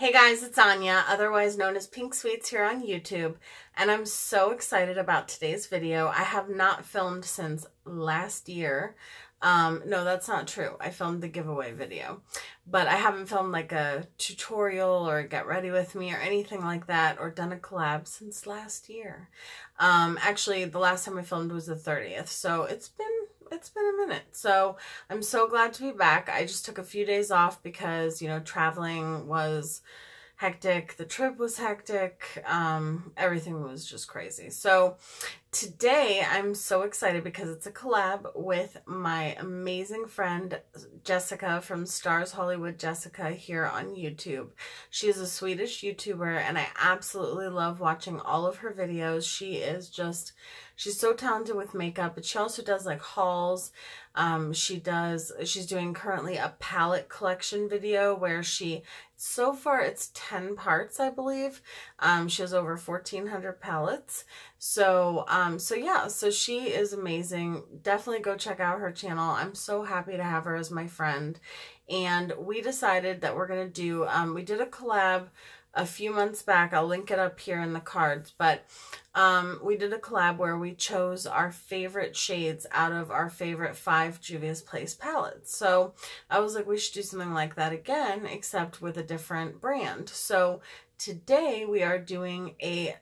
Hey guys, it's Anya, otherwise known as Pink Sweets here on YouTube, and I'm so excited about today's video. I have not filmed since last year. Um, no, that's not true. I filmed the giveaway video, but I haven't filmed like a tutorial or get ready with me or anything like that or done a collab since last year. Um, actually, the last time I filmed was the 30th, so it's been it's been a minute. So I'm so glad to be back. I just took a few days off because, you know, traveling was hectic. The trip was hectic. Um, everything was just crazy. So today I'm so excited because it's a collab with my amazing friend Jessica from Stars Hollywood Jessica here on YouTube. She is a Swedish YouTuber and I absolutely love watching all of her videos. She is just, she's so talented with makeup, but she also does like hauls. Um, she does, she's doing currently a palette collection video where she, so far it's 10 parts, I believe. Um, she has over 1400 palettes. So, um, so yeah, so she is amazing. Definitely go check out her channel. I'm so happy to have her as my friend. And we decided that we're going to do, um, we did a collab a few months back. I'll link it up here in the cards. But um, we did a collab where we chose our favorite shades out of our favorite five Juvia's Place palettes. So I was like, we should do something like that again, except with a different brand. So today we are doing a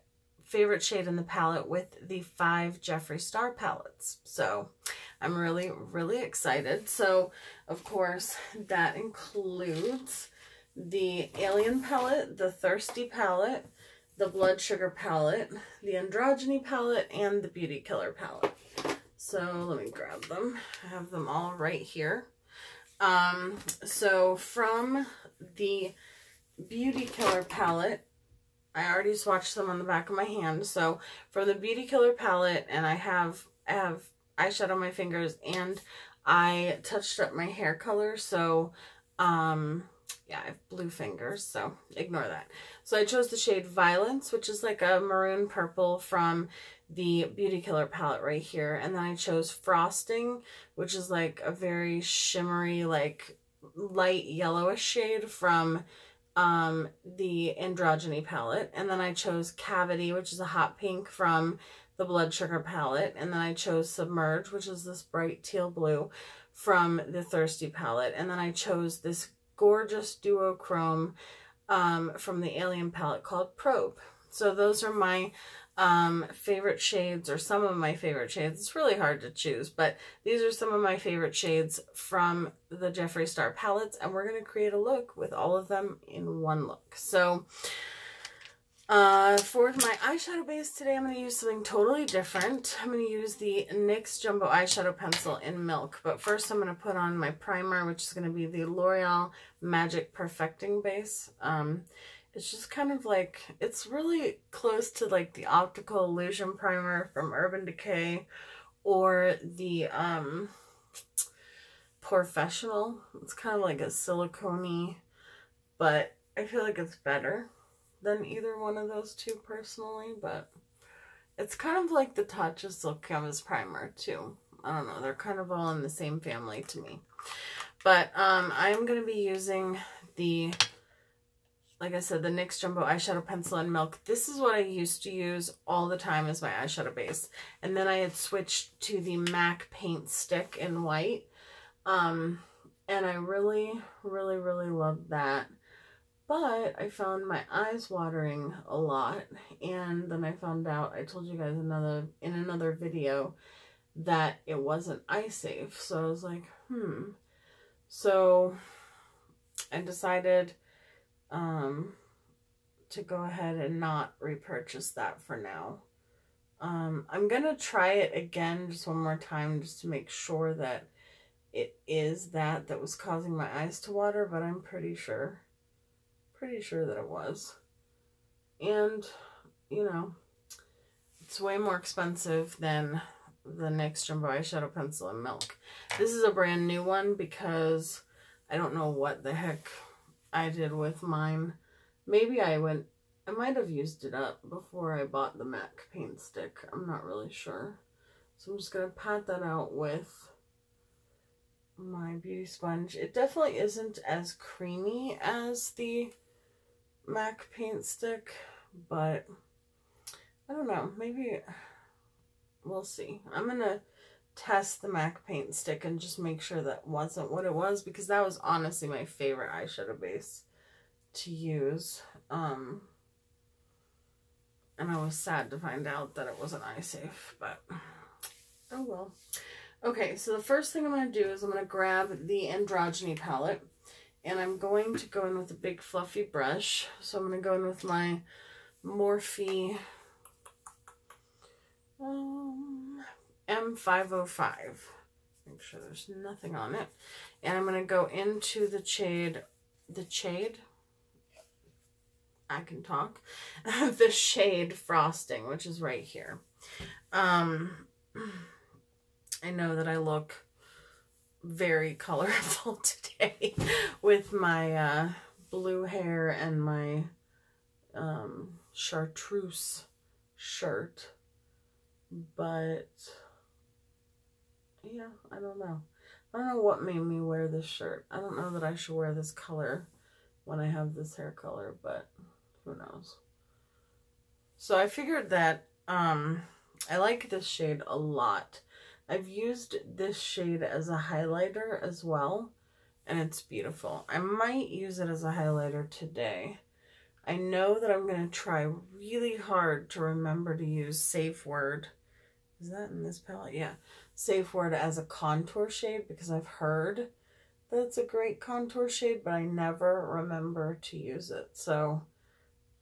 favorite shade in the palette with the five Jeffree Star palettes. So I'm really, really excited. So, of course, that includes the Alien palette, the Thirsty palette, the Blood Sugar palette, the Androgyny palette, and the Beauty Killer palette. So let me grab them. I have them all right here. Um, so from the Beauty Killer palette, I already swatched them on the back of my hand. So from the Beauty Killer palette, and I have, I have eyeshadow on my fingers, and I touched up my hair color. So, um, yeah, I have blue fingers, so ignore that. So I chose the shade Violence, which is like a maroon purple from the Beauty Killer palette right here. And then I chose Frosting, which is like a very shimmery, like light yellowish shade from um, the Androgyny palette. And then I chose Cavity, which is a hot pink from the Blood Sugar palette. And then I chose Submerge, which is this bright teal blue from the Thirsty palette. And then I chose this gorgeous duochrome um, from the Alien palette called Probe. So those are my um, favorite shades or some of my favorite shades. It's really hard to choose, but these are some of my favorite shades from the Jeffree Star palettes, and we're going to create a look with all of them in one look. So uh, for my eyeshadow base today, I'm going to use something totally different. I'm going to use the NYX Jumbo Eyeshadow Pencil in Milk. But first, I'm going to put on my primer, which is going to be the L'Oreal Magic Perfecting Base. Um, it's just kind of like, it's really close to like the Optical Illusion Primer from Urban Decay or the um, Professional. It's kind of like a silicone but I feel like it's better than either one of those two personally, but it's kind of like the Tatcha Silk Canvas Primer too. I don't know, they're kind of all in the same family to me. But um, I'm going to be using the, like I said, the NYX Jumbo Eyeshadow Pencil in Milk. This is what I used to use all the time as my eyeshadow base. And then I had switched to the MAC Paint Stick in white. Um, and I really, really, really loved that. But I found my eyes watering a lot. And then I found out, I told you guys another in another video that it wasn't eye safe. So I was like, hmm. So I decided um, to go ahead and not repurchase that for now. Um, I'm going to try it again just one more time just to make sure that it is that that was causing my eyes to water, but I'm pretty sure Pretty sure that it was. And, you know, it's way more expensive than the NYX Jumbo Eyeshadow Pencil in Milk. This is a brand new one because I don't know what the heck I did with mine. Maybe I went, I might have used it up before I bought the MAC paint stick. I'm not really sure. So I'm just going to pat that out with my beauty sponge. It definitely isn't as creamy as the MAC paint stick, but I don't know. Maybe we'll see. I'm going to test the MAC paint stick and just make sure that wasn't what it was because that was honestly my favorite eyeshadow base to use. Um, and I was sad to find out that it wasn't eye safe, but oh well. Okay, so the first thing I'm going to do is I'm going to grab the Androgyny palette and I'm going to go in with a big fluffy brush. So I'm going to go in with my Morphe um, M505. Make sure there's nothing on it. And I'm going to go into the shade, the shade, I can talk, the shade Frosting, which is right here. Um, I know that I look very colorful today with my uh, blue hair and my um, chartreuse shirt. But, yeah, I don't know. I don't know what made me wear this shirt. I don't know that I should wear this color when I have this hair color, but who knows. So I figured that um, I like this shade a lot. I've used this shade as a highlighter as well, and it's beautiful. I might use it as a highlighter today. I know that I'm going to try really hard to remember to use Safe Word. Is that in this palette? Yeah. Safe Word as a contour shade because I've heard that it's a great contour shade, but I never remember to use it. So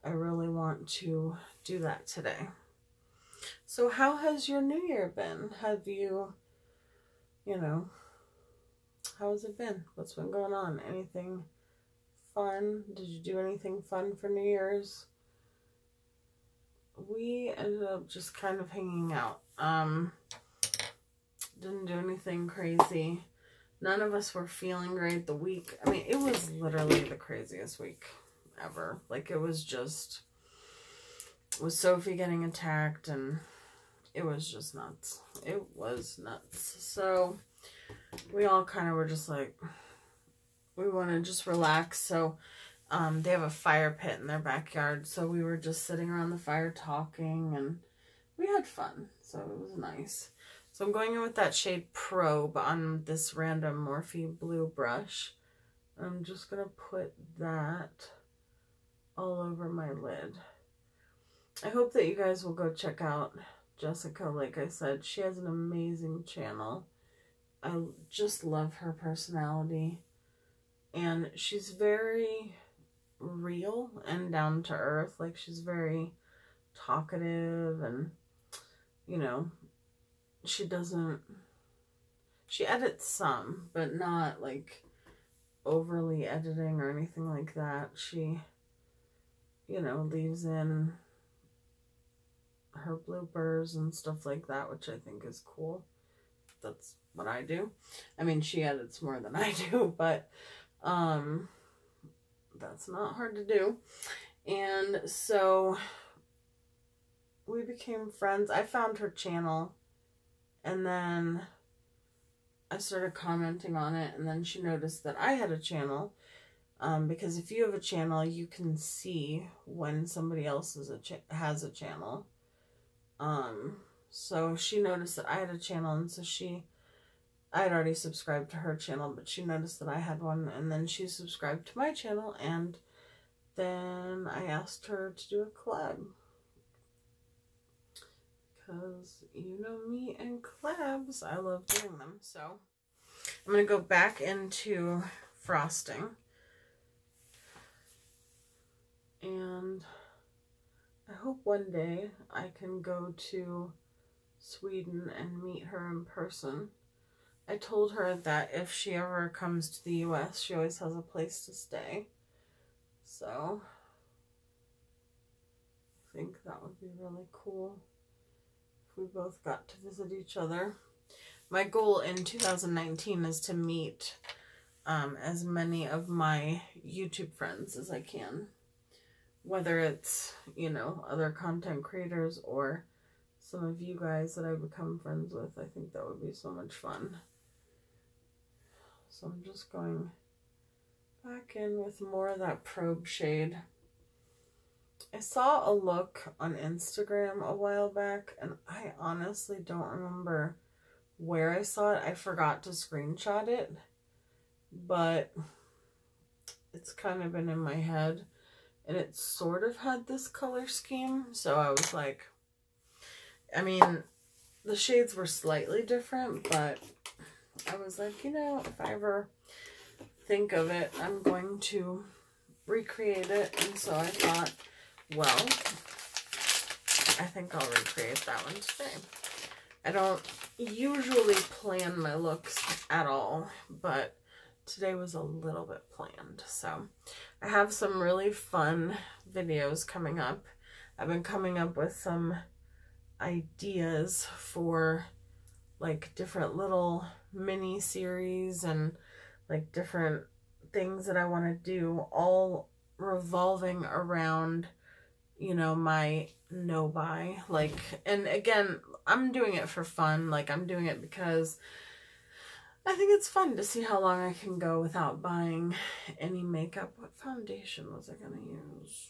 I really want to do that today. So how has your new year been? Have you, you know, how has it been? What's been going on? Anything fun? Did you do anything fun for New Year's? We ended up just kind of hanging out. Um, didn't do anything crazy. None of us were feeling great the week. I mean, it was literally the craziest week ever. Like, it was just with Sophie getting attacked and it was just nuts. It was nuts. So we all kind of were just like, we want to just relax. So um, they have a fire pit in their backyard. So we were just sitting around the fire talking and we had fun. So it was nice. So I'm going in with that shade Probe on this random Morphe blue brush. I'm just going to put that all over my lid. I hope that you guys will go check out Jessica. Like I said, she has an amazing channel. I just love her personality. And she's very real and down to earth. Like she's very talkative and, you know, she doesn't, she edits some, but not like overly editing or anything like that. She, you know, leaves in her bloopers and stuff like that, which I think is cool. That's what I do. I mean, she edits more than I do, but um, that's not hard to do. And so we became friends. I found her channel and then I started commenting on it and then she noticed that I had a channel um, because if you have a channel, you can see when somebody else a has a channel. Um, so she noticed that I had a channel and so she, I had already subscribed to her channel, but she noticed that I had one and then she subscribed to my channel and then I asked her to do a collab. Because you know me and collabs, I love doing them. So I'm going to go back into frosting. And I hope one day I can go to Sweden and meet her in person. I told her that if she ever comes to the U.S., she always has a place to stay. So, I think that would be really cool we both got to visit each other. My goal in 2019 is to meet um, as many of my YouTube friends as I can whether it's, you know, other content creators or some of you guys that I become friends with. I think that would be so much fun. So I'm just going back in with more of that probe shade. I saw a look on Instagram a while back, and I honestly don't remember where I saw it. I forgot to screenshot it, but it's kind of been in my head, and it sort of had this color scheme, so I was like, I mean, the shades were slightly different, but I was like, you know, if I ever think of it, I'm going to recreate it, and so I thought, well, I think I'll recreate that one today. I don't usually plan my looks at all, but today was a little bit planned. So I have some really fun videos coming up. I've been coming up with some ideas for like different little mini series and like different things that I want to do all revolving around you know, my no buy. Like, and again, I'm doing it for fun. Like, I'm doing it because I think it's fun to see how long I can go without buying any makeup. What foundation was I going to use?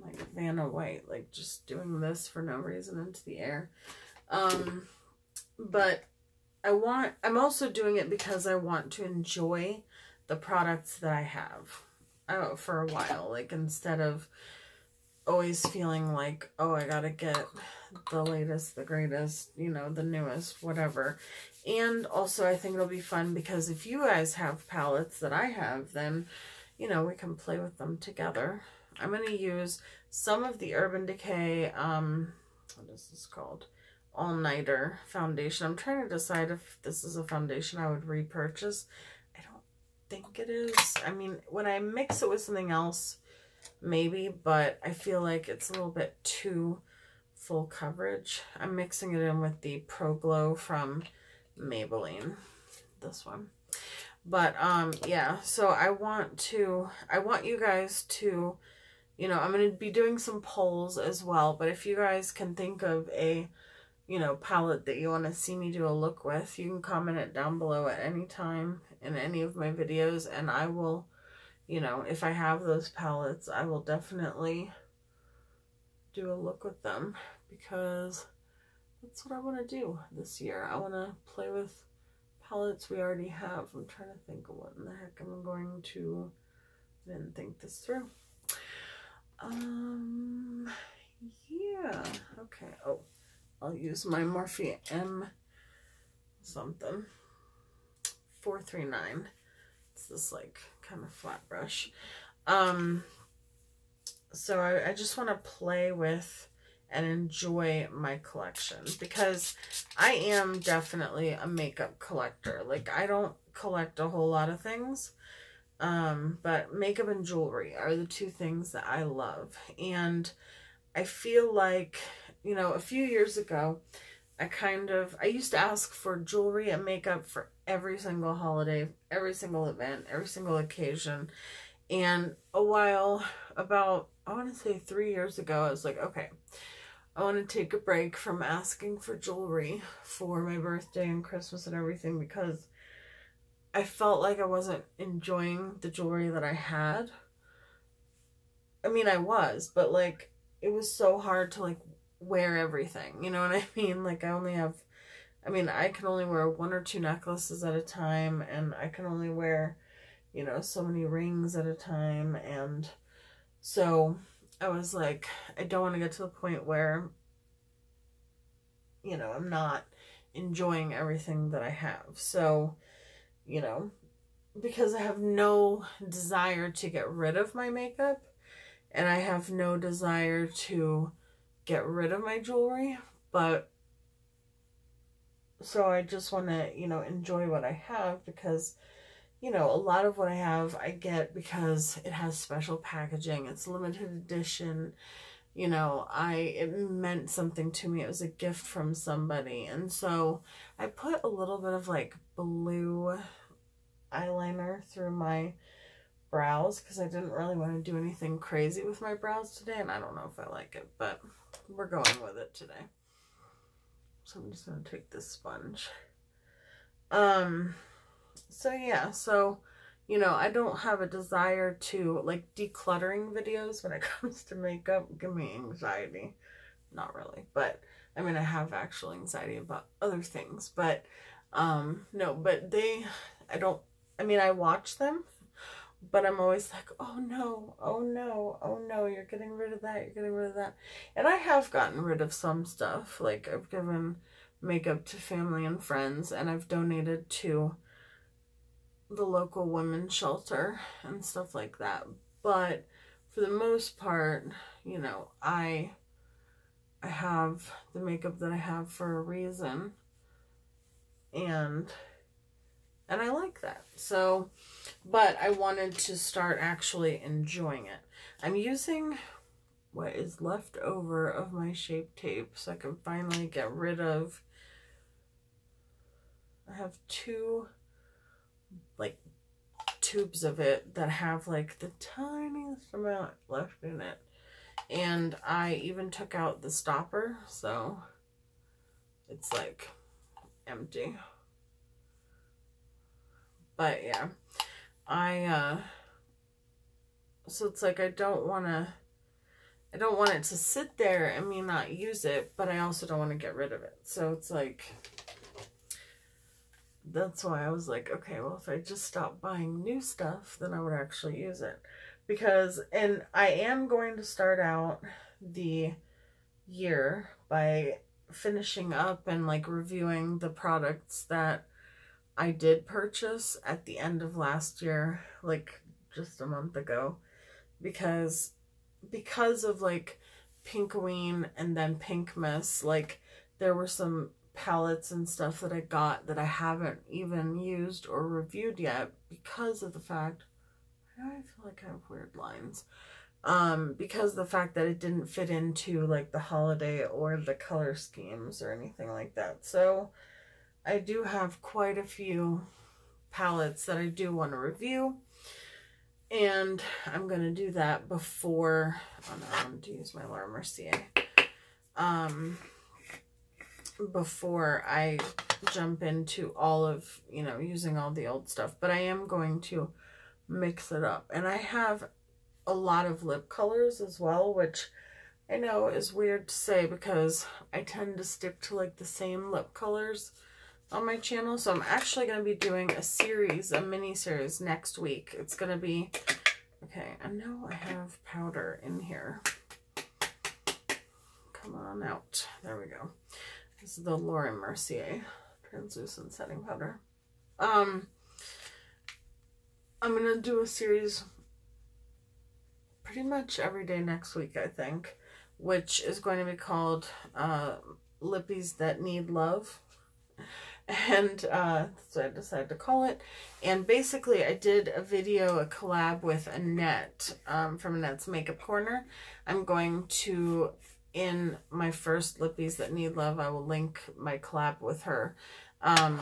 Like Vanna White, like just doing this for no reason into the air. Um, but I want, I'm also doing it because I want to enjoy the products that I have out for a while. Like instead of always feeling like, oh, I gotta get the latest, the greatest, you know, the newest, whatever. And also I think it'll be fun because if you guys have palettes that I have, then, you know, we can play with them together. I'm going to use some of the Urban Decay, um, what is this called? All Nighter foundation. I'm trying to decide if this is a foundation I would repurchase think it is. I mean, when I mix it with something else, maybe, but I feel like it's a little bit too full coverage. I'm mixing it in with the Pro Glow from Maybelline, this one. But, um, yeah, so I want to, I want you guys to, you know, I'm going to be doing some polls as well, but if you guys can think of a, you know, palette that you want to see me do a look with, you can comment it down below at any time in any of my videos and I will, you know, if I have those palettes, I will definitely do a look with them because that's what I want to do this year. I want to play with palettes we already have. I'm trying to think of what in the heck I'm going to then think this through. Um, yeah, okay. Oh, I'll use my Morphe M something. 439. It's this like kind of flat brush. Um, so I, I just want to play with and enjoy my collection because I am definitely a makeup collector. Like I don't collect a whole lot of things. Um, but makeup and jewelry are the two things that I love. And I feel like, you know, a few years ago, I kind of, I used to ask for jewelry and makeup for every single holiday, every single event, every single occasion. And a while, about, I want to say three years ago, I was like, okay, I want to take a break from asking for jewelry for my birthday and Christmas and everything because I felt like I wasn't enjoying the jewelry that I had. I mean, I was, but like, it was so hard to like wear everything. You know what I mean? Like I only have, I mean, I can only wear one or two necklaces at a time and I can only wear, you know, so many rings at a time. And so I was like, I don't want to get to the point where, you know, I'm not enjoying everything that I have. So, you know, because I have no desire to get rid of my makeup and I have no desire to get rid of my jewelry, but so I just want to, you know, enjoy what I have because, you know, a lot of what I have I get because it has special packaging. It's limited edition. You know, I it meant something to me. It was a gift from somebody. And so I put a little bit of like blue eyeliner through my brows because I didn't really want to do anything crazy with my brows today and I don't know if I like it, but we're going with it today. So I'm just going to take this sponge. Um, so yeah, so, you know, I don't have a desire to, like, decluttering videos when it comes to makeup give me anxiety. Not really, but, I mean, I have actual anxiety about other things, but, um, no, but they, I don't, I mean, I watch them, but I'm always like, oh no, oh no, oh no, you're getting rid of that, you're getting rid of that. And I have gotten rid of some stuff, like, I've given makeup to family and friends, and I've donated to the local women's shelter and stuff like that. But for the most part, you know, I I have the makeup that I have for a reason. And and I like that. So, but I wanted to start actually enjoying it. I'm using what is left over of my shape tape so I can finally get rid of I have two like tubes of it that have like the tiniest amount left in it. And I even took out the stopper, so it's like empty. But yeah, I, uh, so it's like I don't want to, I don't want it to sit there and me not use it, but I also don't want to get rid of it. So it's like, that's why I was like, okay, well, if I just stop buying new stuff, then I would actually use it. Because, and I am going to start out the year by finishing up and like reviewing the products that I did purchase at the end of last year, like just a month ago, because, because of like Pinkoween and then Pinkmas, like there were some palettes and stuff that I got that I haven't even used or reviewed yet because of the fact, I feel like I have weird lines, um, because the fact that it didn't fit into like the holiday or the color schemes or anything like that. So I do have quite a few palettes that I do want to review. And I'm going to do that before, oh no, I'm going to use my Laura Mercier. Um, before I jump into all of, you know, using all the old stuff. But I am going to mix it up. And I have a lot of lip colors as well, which I know is weird to say because I tend to stick to like the same lip colors on my channel. So I'm actually going to be doing a series, a mini series next week. It's going to be, okay, I know I have powder in here. Come on out. There we go. This is the Laura Mercier translucent setting powder. Um, I'm going to do a series pretty much every day next week, I think, which is going to be called uh, Lippies That Need Love. And uh, so I decided to call it. And basically, I did a video, a collab with Annette um, from Annette's Makeup Corner. I'm going to in my first Lippies That Need Love, I will link my collab with her. Um,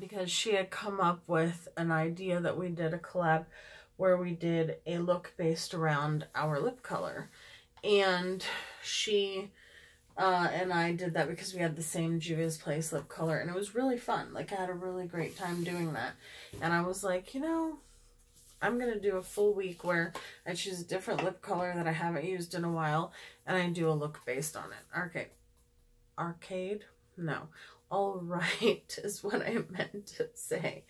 because she had come up with an idea that we did a collab where we did a look based around our lip color. And she uh, and I did that because we had the same Juvia's Place lip color. And it was really fun. Like, I had a really great time doing that. And I was like, you know, I'm going to do a full week where I choose a different lip color that I haven't used in a while and I do a look based on it. Arcade. Arcade? No. All right is what I meant to say.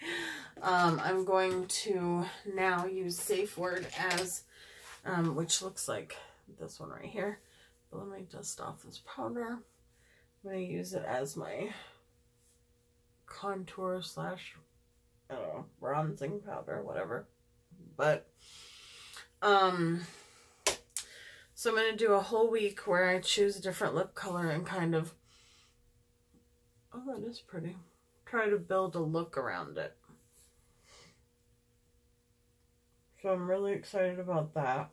Um, I'm going to now use Safe Word as, um, which looks like this one right here. But let me dust off this powder. I'm going to use it as my contour slash, I don't know, bronzing powder, whatever. But, um, so I'm going to do a whole week where I choose a different lip color and kind of, oh, that is pretty. Try to build a look around it. So I'm really excited about that.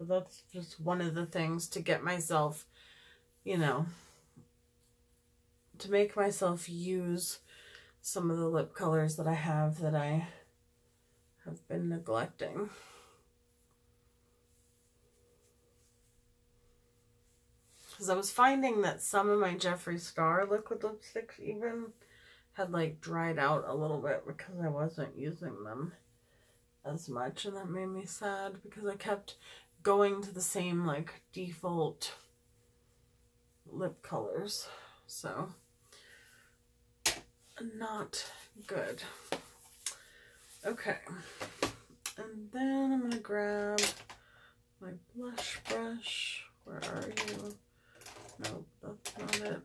That's just one of the things to get myself, you know, to make myself use some of the lip colors that I have that I have been neglecting. Because I was finding that some of my Jeffree Star liquid lipsticks even had like dried out a little bit because I wasn't using them as much and that made me sad because I kept going to the same like default lip colors. So not good. Okay. And then I'm going to grab my blush brush. Where are you? No, that's not it.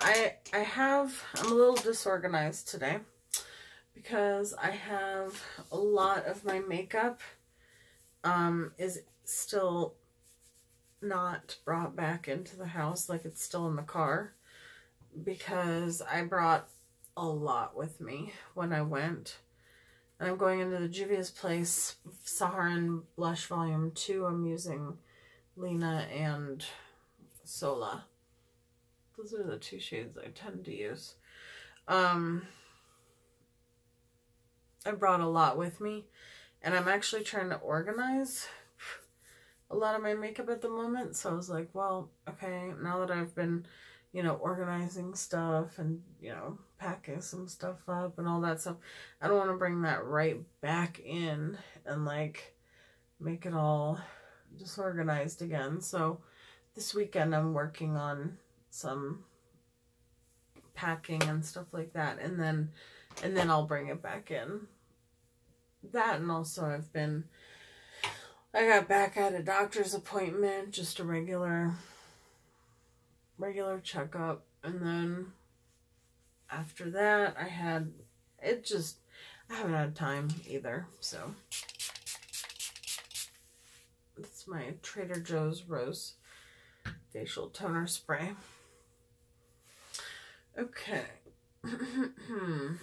I I have I'm a little disorganized today because I have a lot of my makeup um is still not brought back into the house like it's still in the car because I brought a lot with me when I went. And I'm going into the Juvia's Place Saharan Blush Volume 2. I'm using Lena and Sola. Those are the two shades I tend to use. Um, I brought a lot with me. And I'm actually trying to organize a lot of my makeup at the moment. So I was like, well, okay, now that I've been, you know, organizing stuff and, you know, packing some stuff up and all that stuff, I don't want to bring that right back in and like make it all disorganized again. So this weekend I'm working on some packing and stuff like that and then and then I'll bring it back in. That and also I've been I got back at a doctor's appointment, just a regular regular checkup and then after that I had it just I haven't had time either, so it's my Trader Joe's Rose facial toner spray. Okay. what am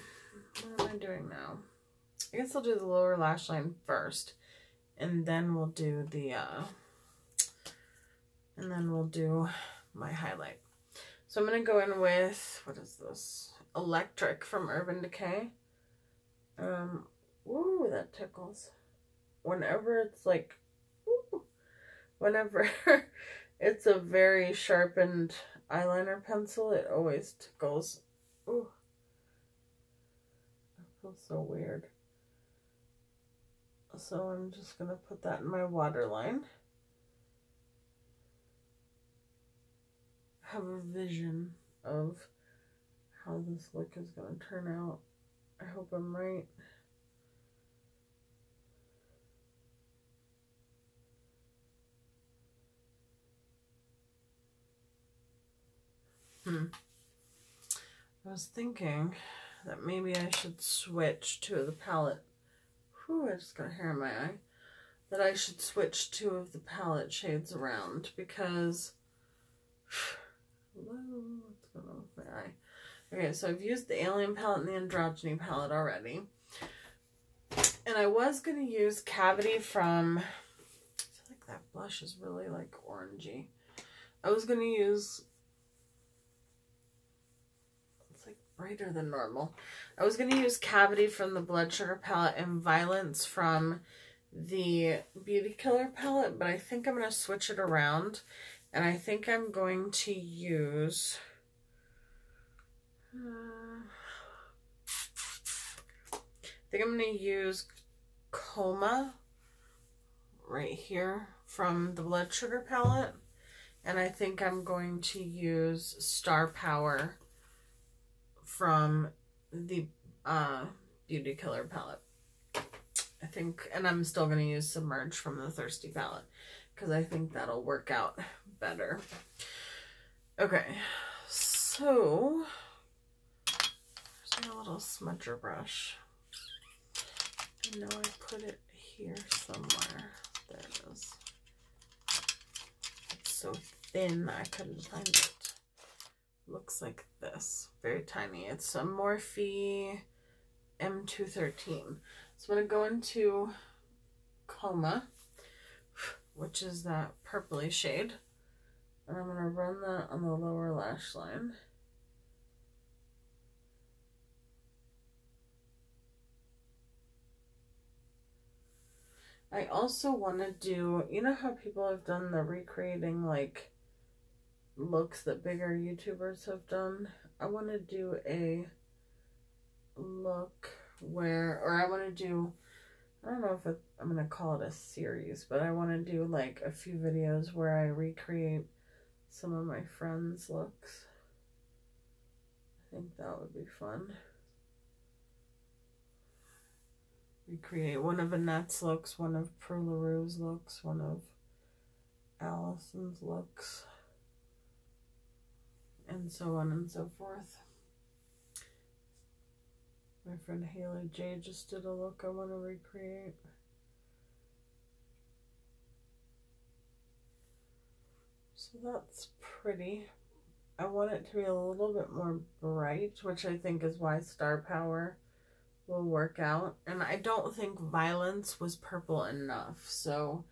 I doing now? I guess I'll do the lower lash line first. And then we'll do the, uh, and then we'll do my highlight. So I'm going to go in with, what is this? Electric from Urban Decay. Um, ooh, that tickles. Whenever it's like, ooh, whenever it's a very sharpened eyeliner pencil, it always tickles. Ooh. That feels so weird. So I'm just going to put that in my waterline. have a vision of how this look is going to turn out. I hope I'm right. Hmm. I was thinking that maybe I should switch to the palette. Whew, I just got hair in my eye. That I should switch two of the palette shades around because... Hello, what's going on with my eye? Okay, so I've used the Alien palette and the Androgyny palette already. And I was going to use Cavity from... I feel like that blush is really like orangey. I was going to use brighter than normal. I was going to use Cavity from the Blood Sugar palette and Violence from the Beauty Killer palette, but I think I'm going to switch it around. And I think I'm going to use... Uh, I think I'm going to use Coma right here from the Blood Sugar palette. And I think I'm going to use Star Power from the uh, Beauty Killer palette. I think, and I'm still going to use Submerge from the Thirsty palette because I think that'll work out better. Okay, so there's my little smudger brush. I know I put it here somewhere. There it is. It's so thin I couldn't find it looks like this. Very tiny. It's a Morphe M213. So I'm going to go into Coma, which is that purpley shade. And I'm going to run that on the lower lash line. I also want to do, you know how people have done the recreating like looks that bigger YouTubers have done. I want to do a look where, or I want to do I don't know if it, I'm going to call it a series, but I want to do like a few videos where I recreate some of my friends' looks. I think that would be fun. Recreate one of Annette's looks, one of Prue LaRue's looks, one of Allison's looks, and so on and so forth. My friend Haley J just did a look I want to recreate. So that's pretty. I want it to be a little bit more bright, which I think is why Star Power will work out. And I don't think Violence was purple enough, so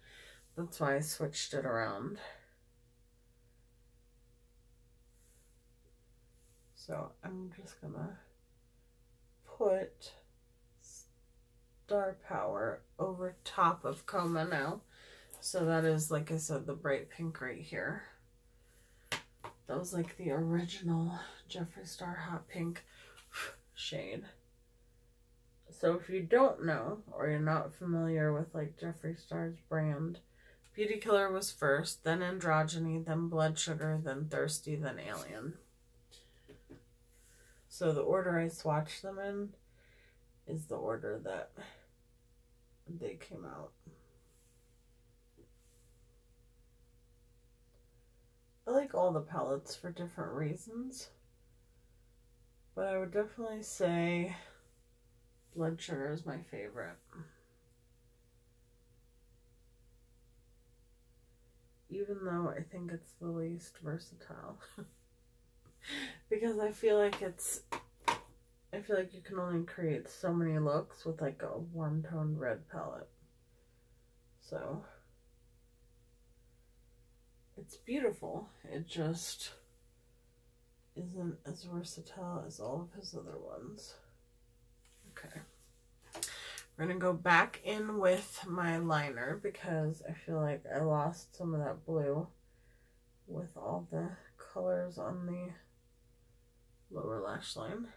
that's why I switched it around. So I'm just gonna put Star Power over top of Coma now. So that is, like I said, the bright pink right here. That was like the original Jeffree Star Hot Pink shade. So if you don't know, or you're not familiar with like Jeffree Star's brand, Beauty Killer was first, then Androgyny, then Blood Sugar, then Thirsty, then Alien. So the order I swatched them in is the order that they came out. I like all the palettes for different reasons. But I would definitely say Blood Sugar is my favorite. Even though I think it's the least versatile. because I feel like it's I feel like you can only create so many looks with like a warm toned red palette. So it's beautiful. It just isn't as versatile as all of his other ones. Okay. We're going to go back in with my liner because I feel like I lost some of that blue with all the colors on the lower lash line.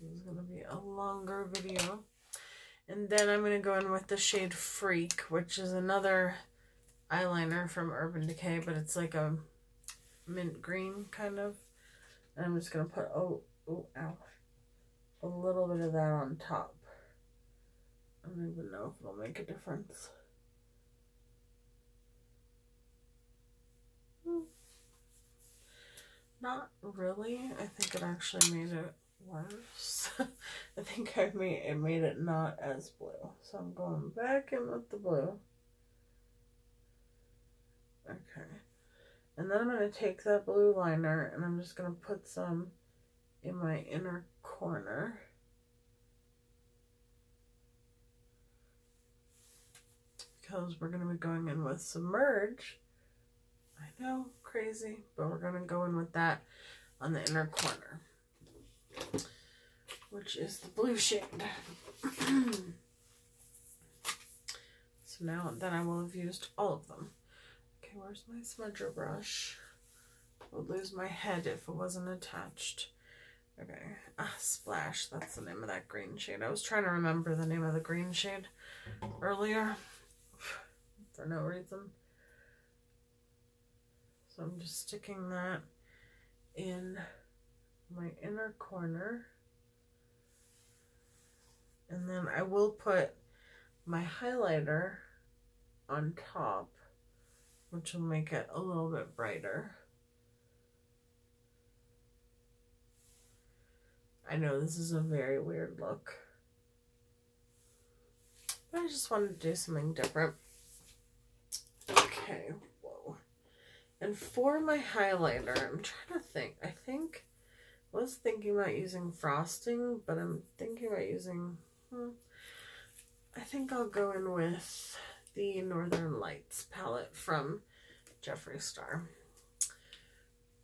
This is going to be a longer video. And then I'm going to go in with the shade Freak, which is another eyeliner from Urban Decay, but it's like a mint green kind of. And I'm just going to put, oh, oh, ow, a little bit of that on top. I don't even know if it'll make a difference. Not really. I think it actually made it worse. I think I made it made it not as blue. So I'm going back in with the blue. Okay. And then I'm going to take that blue liner and I'm just going to put some in my inner corner. Because we're going to be going in with Submerge. I know, crazy, but we're going to go in with that on the inner corner, which is the blue shade. so now, then I will have used all of them. Okay, where's my smudger brush? I would lose my head if it wasn't attached. Okay, ah, Splash, that's the name of that green shade. I was trying to remember the name of the green shade earlier for no reason. So I'm just sticking that in my inner corner. And then I will put my highlighter on top, which will make it a little bit brighter. I know this is a very weird look. But I just wanted to do something different. Okay, and for my highlighter, I'm trying to think. I think I was thinking about using frosting, but I'm thinking about using, hmm, I think I'll go in with the Northern Lights palette from Jeffree Star.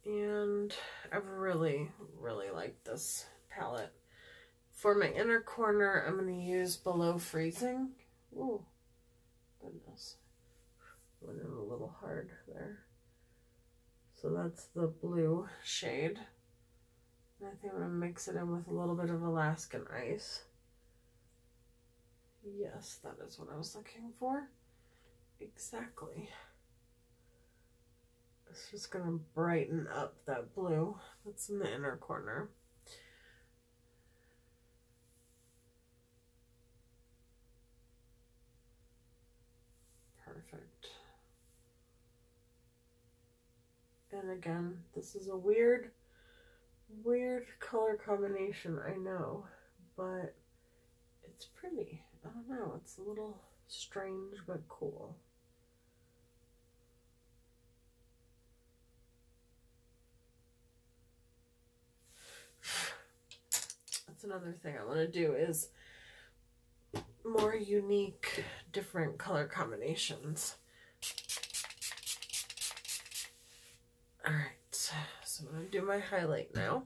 And I've really, really liked this palette. For my inner corner, I'm going to use Below Freezing. Ooh, goodness. Went in a little hard. So that's the blue shade. And I think I'm going to mix it in with a little bit of Alaskan ice. Yes, that is what I was looking for. Exactly. It's just going to brighten up that blue that's in the inner corner. And again, this is a weird, weird color combination, I know, but it's pretty. I don't know, it's a little strange but cool. That's another thing I want to do is more unique, different color combinations. Alright, so I'm to do my highlight now.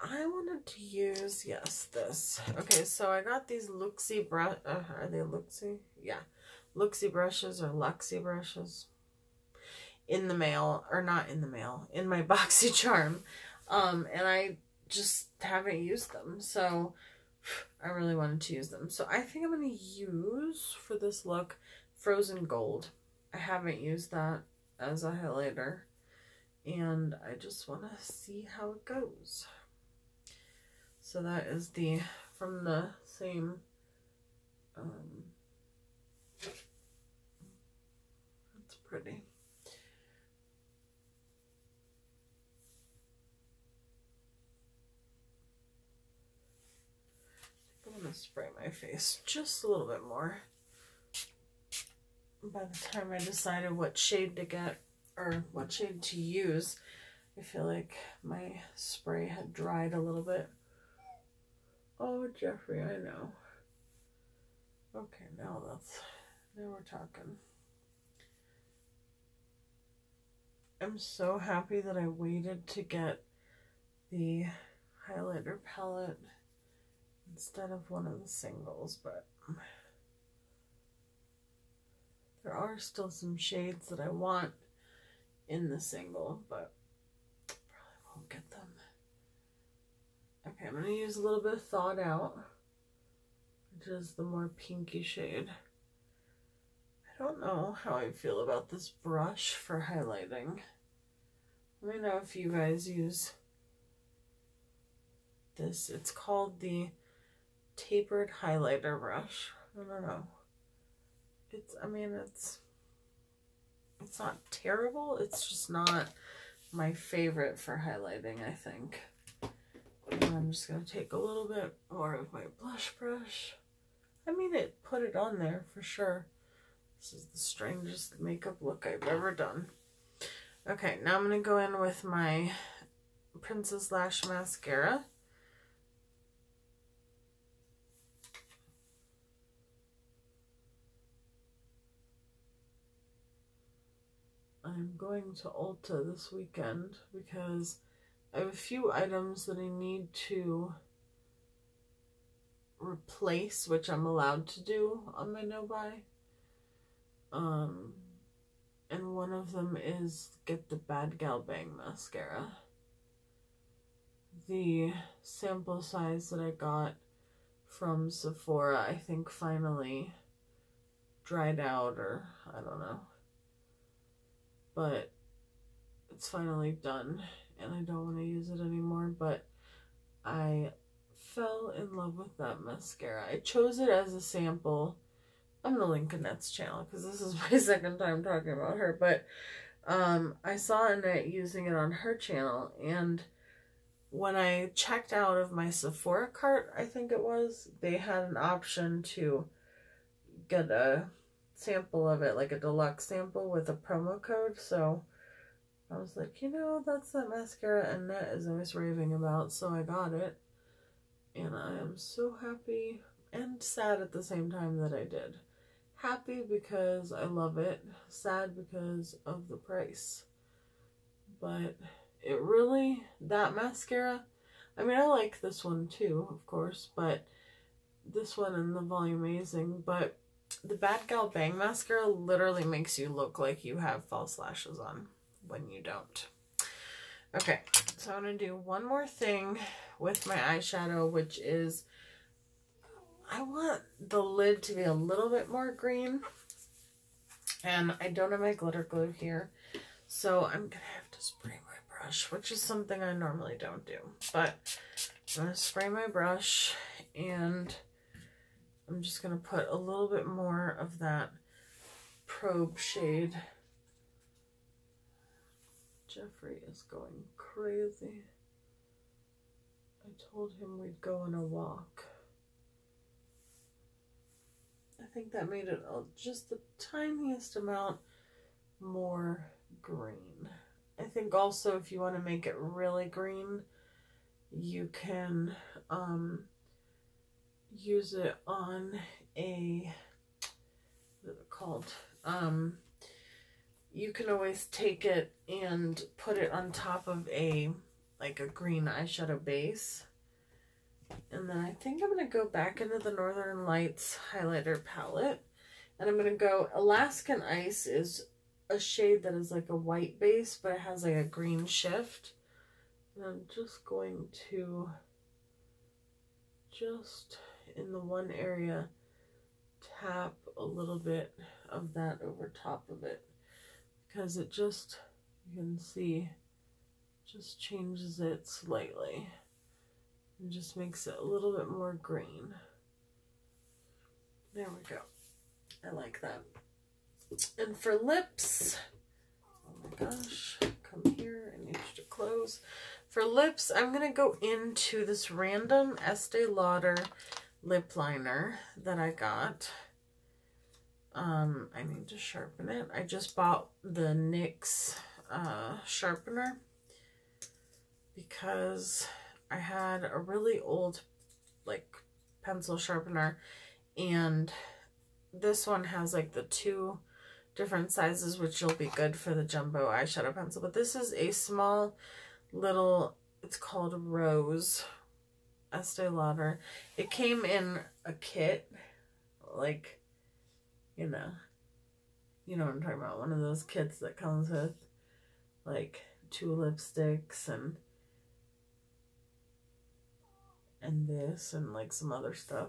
I wanted to use, yes, this. Okay, so I got these Luxie brush, uh, are they Luxie? Yeah, Luxie brushes or Luxie brushes in the mail, or not in the mail, in my BoxyCharm. Um, and I just haven't used them, so I really wanted to use them. So I think I'm to use, for this look, Frozen Gold. I haven't used that as a highlighter, and I just want to see how it goes. So that is the, from the same, um, that's pretty. I'm going to spray my face just a little bit more. By the time I decided what shade to get, or what shade to use, I feel like my spray had dried a little bit. Oh, Jeffrey, I know. Okay, now that's, now we're talking. I'm so happy that I waited to get the highlighter palette instead of one of the singles, but there are still some shades that I want in the single, but probably won't get them. Okay, I'm going to use a little bit of Thawed Out, which is the more pinky shade. I don't know how I feel about this brush for highlighting. Let me know if you guys use this. It's called the Tapered Highlighter Brush. I don't know. It's, I mean, it's, it's not terrible. It's just not my favorite for highlighting, I think. And I'm just going to take a little bit more of my blush brush. I mean, it put it on there for sure. This is the strangest makeup look I've ever done. Okay, now I'm going to go in with my Princess Lash Mascara. I'm going to Ulta this weekend because I have a few items that I need to replace, which I'm allowed to do on my no buy. Um, and one of them is get the Bad Gal Bang mascara. The sample size that I got from Sephora, I think finally dried out or I don't know. But it's finally done and I don't want to use it anymore, but I fell in love with that mascara. I chose it as a sample. I'm going to link Annette's channel because this is my second time talking about her, but um, I saw Annette using it on her channel, and when I checked out of my Sephora cart, I think it was, they had an option to get a sample of it, like a deluxe sample with a promo code, so I was like, you know, that's that mascara Annette is always raving about, so I got it. And I am so happy and sad at the same time that I did. Happy because I love it, sad because of the price. But it really, that mascara, I mean, I like this one too, of course, but this one and the Volumazing, but the Bad Gal Bang mascara literally makes you look like you have false lashes on when you don't. Okay, so I'm going to do one more thing with my eyeshadow, which is I want the lid to be a little bit more green. And I don't have my glitter glue here. So I'm going to have to spray my brush, which is something I normally don't do. But I'm going to spray my brush and I'm just going to put a little bit more of that probe shade. Jeffrey is going crazy. I told him we'd go on a walk. I think that made it just the tiniest amount more green. I think also if you want to make it really green, you can um, use it on a, what it called? Um, you can always take it and put it on top of a, like a green eyeshadow base. And then I think I'm going to go back into the Northern Lights highlighter palette. And I'm going to go, Alaskan Ice is a shade that is like a white base, but it has like a green shift. And I'm just going to just in the one area tap a little bit of that over top of it. Because it just you can see just changes it slightly. And just makes it a little bit more green. There we go. I like that. And for lips oh my gosh come here I need you to close. For lips, I'm going to go into this random Estee Lauder lip liner that I got. Um, I need to sharpen it. I just bought the NYX uh, sharpener because I had a really old like pencil sharpener and this one has like the two different sizes which will be good for the jumbo eyeshadow pencil but this is a small little, it's called Rose Estee Lauder. It came in a kit, like, you know, you know what I'm talking about. One of those kits that comes with, like, two lipsticks and and this and like some other stuff.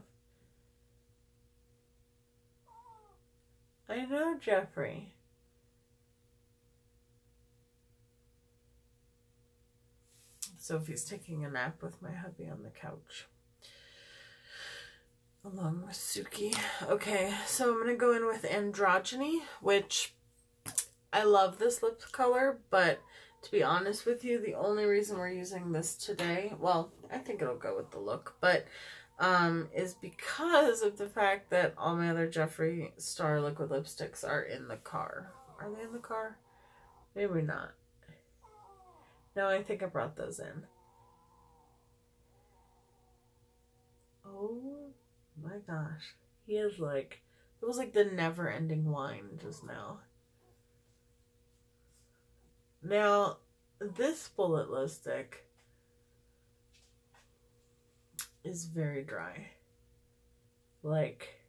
I know, Jeffrey. Sophie's taking a nap with my hubby on the couch. Along with Suki. Okay, so I'm going to go in with Androgyny, which I love this lip color, but to be honest with you, the only reason we're using this today, well, I think it'll go with the look, but um, is because of the fact that all my other Jeffree Star liquid lipsticks are in the car. Are they in the car? Maybe not. No, I think I brought those in. Oh my gosh. He is like, it was like the never ending whine just now. Now, this bullet lipstick is very dry. Like,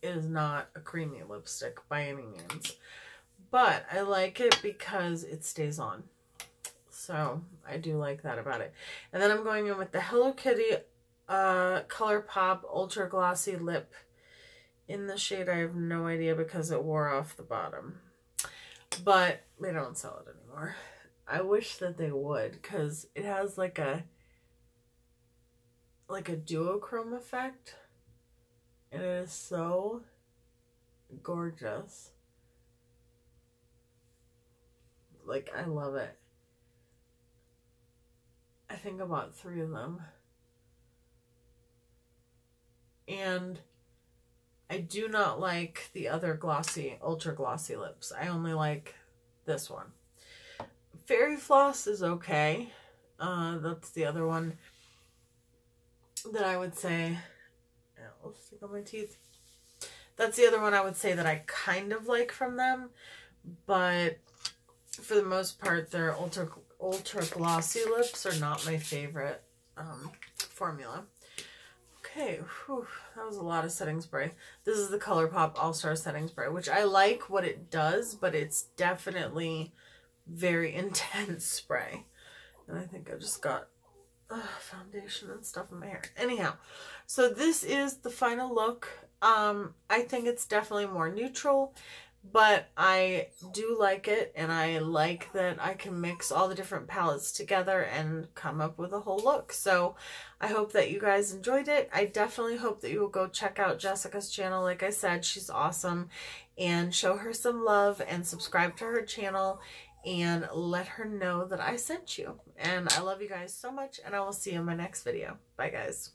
it is not a creamy lipstick by any means. But I like it because it stays on. So I do like that about it. And then I'm going in with the Hello Kitty uh, ColourPop Ultra Glossy Lip in the shade I have no idea because it wore off the bottom. But they don't sell it anymore. I wish that they would because it has like a like a duochrome effect. And it is so gorgeous. Like, I love it. I think I bought three of them. And I do not like the other glossy, ultra glossy lips. I only like this one. Fairy Floss is okay. Uh, that's the other one that I would say, let's stick on my teeth. That's the other one I would say that I kind of like from them, but for the most part, their ultra ultra glossy lips are not my favorite um, formula. Okay, whew, that was a lot of setting spray. This is the ColourPop All-Star Setting Spray, which I like what it does, but it's definitely very intense spray. And I think I just got uh, foundation and stuff in my hair. Anyhow, so this is the final look. Um, I think it's definitely more neutral but I do like it and I like that I can mix all the different palettes together and come up with a whole look. So I hope that you guys enjoyed it. I definitely hope that you will go check out Jessica's channel. Like I said, she's awesome and show her some love and subscribe to her channel and let her know that I sent you. And I love you guys so much and I will see you in my next video. Bye guys.